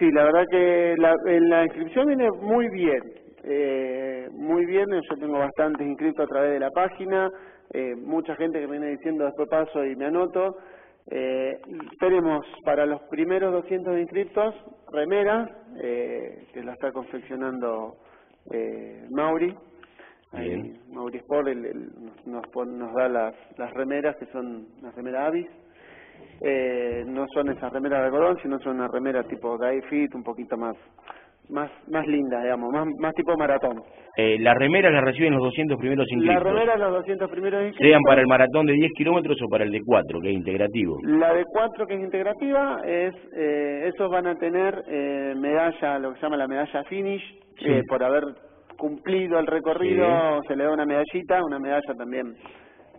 verdad que la, la inscripción viene muy bien, eh, muy bien, yo tengo bastantes inscritos a través de la página, eh, mucha gente que me viene diciendo después paso y me anoto. Eh, tenemos para los primeros 200 inscritos remera, eh, que la está confeccionando eh, Mauri. Ahí, Mauri Sport el, nos, nos da las, las remeras, que son las remeras Avis. Eh, no son esas remeras de algodón, sino son una remera tipo Guy Fit, un poquito más más más linda, digamos, más, más tipo maratón. Eh, ¿Las remeras las reciben los 200 primeros inscritos? Las remeras los 200 primeros inscritos. ¿Sean para el maratón de 10 kilómetros o para el de 4, que es integrativo? La de 4, que es integrativa, es eh, esos van a tener eh, medalla, lo que se llama la medalla finish, Sí. eh, por haber cumplido el recorrido, se le da una medallita, una medalla también.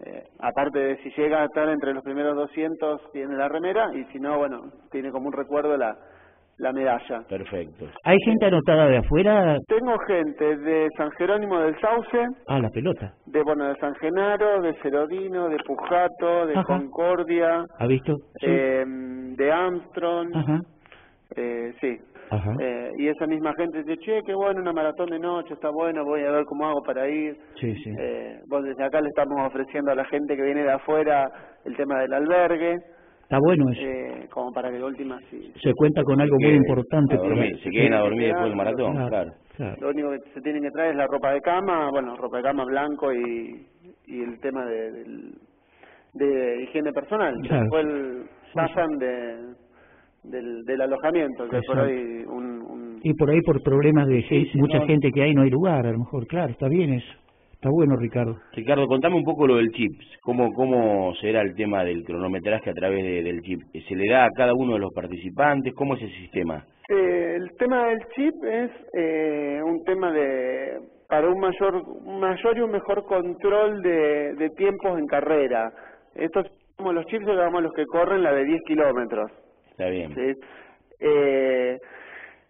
Eh, aparte de si llega a estar entre los primeros 200 tiene la remera y si no, bueno, tiene como un recuerdo la, la medalla. Perfecto. ¿Hay gente anotada de afuera? Tengo gente de San Jerónimo del Sauce, Ah, la pelota. de bueno de San Genaro, de Cerodino, de Pujato, de Ajá. Concordia, ¿Ha visto? Sí. eh, de Armstrong, Ajá. eh, sí. Ajá. Eh, y esa misma gente dice, che, qué bueno, una maratón de noche, está bueno, voy a ver cómo hago para ir. Sí, sí. Eh, vos desde acá le estamos ofreciendo a la gente que viene de afuera el tema del albergue, Está bueno eso. eh, como para que de última sí. Se cuenta con algo muy importante. a dormir, se queden a dormir después del maratón, Claro, claro. claro. Lo único que se tienen que traer es la ropa de cama, bueno, ropa de cama blanco y, y el tema de, del- de higiene personal. Claro. Después el- pasan de, del, del alojamiento, que por ahí un, un- Y por ahí por problemas de Sí, sí, mucha no. gente que hay no hay lugar, a lo mejor. Claro, está bien eso. Está bueno, Ricardo. Ricardo, contame un poco lo del chip. ¿Cómo, cómo será el tema del cronometraje a través de- del chip? ¿Se le da a cada uno de los participantes? ¿Cómo es el sistema? Eh, el tema del chip es eh, un tema de para un mayor un mayor y un mejor control de, de tiempos en carrera. Estos como los chips digamos los que corren la de 10 kilómetros. Está bien. ¿sí? Eh,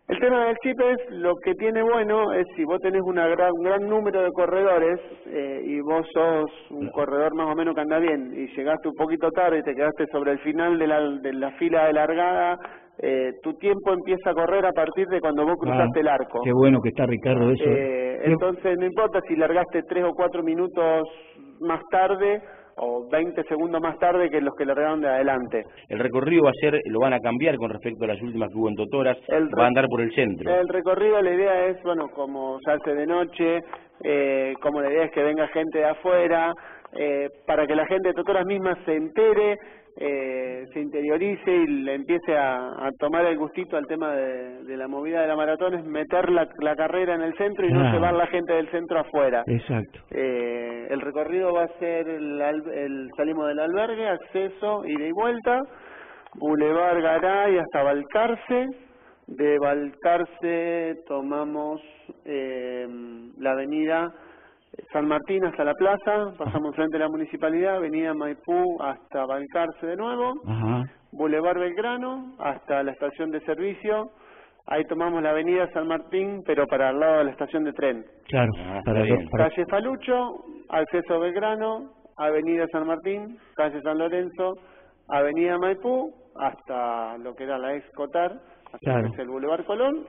el tema del chip es lo que tiene bueno es si vos tenés una gran, un gran número de corredores eh, y vos sos un corredor más o menos que anda bien y llegaste un poquito tarde y te quedaste sobre el final de la, de la fila de largada, eh, tu tiempo empieza a correr a partir de cuando vos cruzaste Ah, el arco. Qué bueno que está Ricardo eso. Eh, entonces no importa si largaste tres o cuatro minutos más tarde o 20 segundos más tarde que los que largaron de adelante. El recorrido va a ser, lo van a cambiar con respecto a las últimas que hubo en Totoras, El va a andar por el centro. El recorrido, la idea es, bueno, como se hace de noche, eh, como la idea es que venga gente de afuera, eh, para que la gente de Totoras misma se entere, eh, se interiorice y le empiece a, a tomar el gustito al tema de, de la movida de la maratón, es meter la, la carrera en el centro y no llevar la gente del centro afuera. Exacto. Eh, el recorrido va a ser el, el salimos del albergue, acceso, ida y vuelta, Boulevard Garay hasta Balcarce, de Balcarce tomamos eh, la avenida San Martín hasta la plaza, pasamos frente a la municipalidad, avenida Maipú hasta Balcarce de nuevo. Boulevard Belgrano hasta la estación de servicio, ahí tomamos la avenida San Martín, pero para al lado de la estación de tren. Claro. Ah, para, para- Calle Falucho, acceso Belgrano, Avenida San Martín, calle San Lorenzo, Avenida Maipú, hasta lo que era la ex Cotar, hasta Claro. lo que es el Boulevard Colón,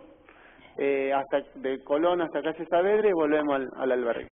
eh, hasta de Colón hasta calle Saavedra y volvemos al, al albergue.